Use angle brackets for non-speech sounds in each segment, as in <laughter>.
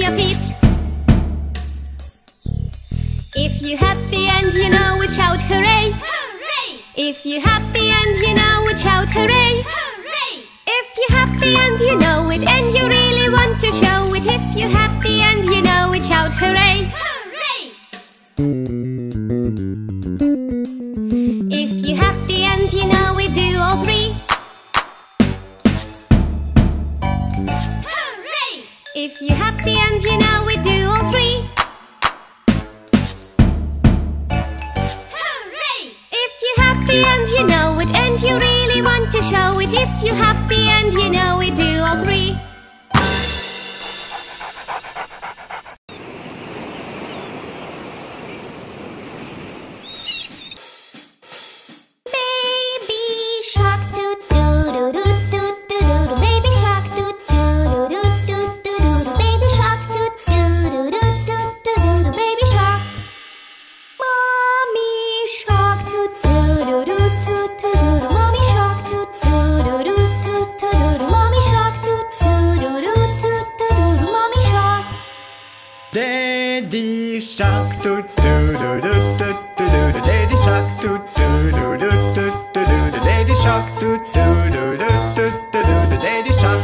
your feet. If you're happy and you know it, shout hooray! Hooray! If you're happy and you know it, shout hooray! Hooray! If you're happy and you know it, and you really want to show it. If you're happy and you know it, shout hooray! Hooray! If you're happy and you know it, do all three. Hooray! If you're happy and you know it, and you really want to show it. If you're happy Daddy shark. Doo doo doo doo doo doo doo doo Daddy shark. Doo doo doo doo doo doo doo doo Daddy shark. Doo doo doo doo doo doo doo Daddy shark.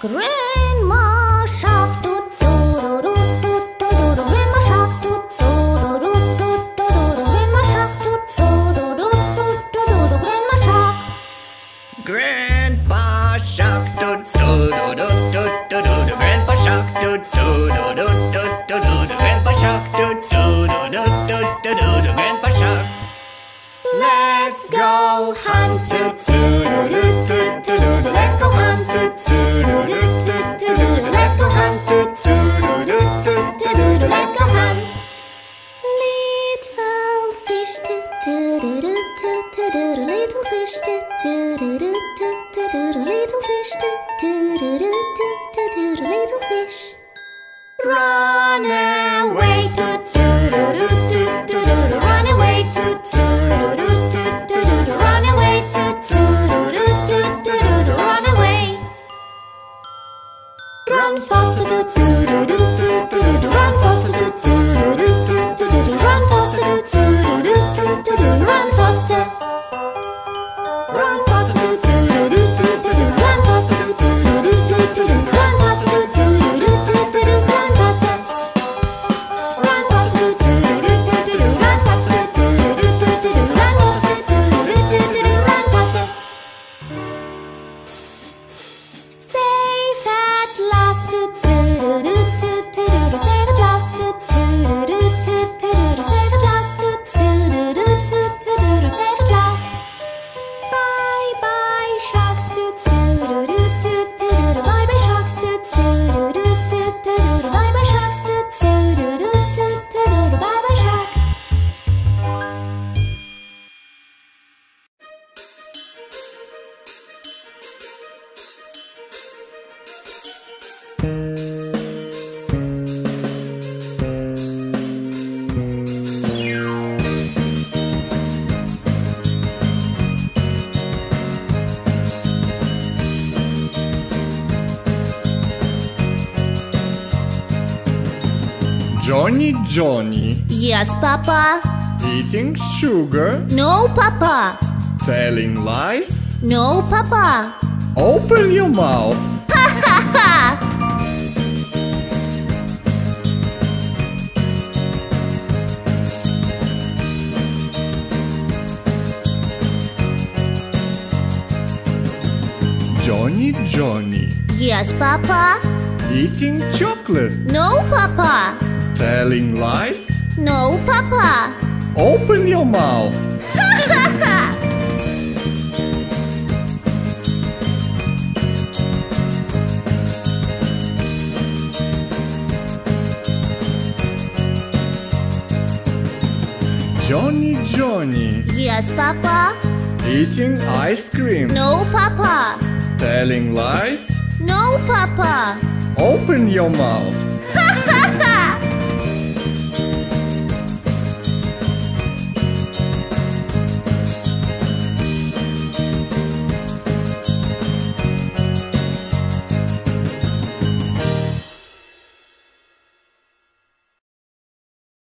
Grandma Grandpa Shark, Let's go hunt, let's go hunt, let's go hunt, let's go hunt. Little fish, little fish, little fish, little fish. Run away, do do do do do do do. Run away, do do do do do do do. Run away, do do do do do do do. Run away. Run faster, toot do. Johnny Johnny Yes, Papa. eating sugar, No, Papa. telling lies. No, Papa. Open your mouth. Johnny Johnny Yes, Papa. eating chocolate, No, Papa. Telling lies? No, Papa. Open your mouth. <laughs> Johnny, Johnny. Yes, Papa. Eating ice cream. No, Papa. Telling lies? No, Papa. Open your mouth. <laughs>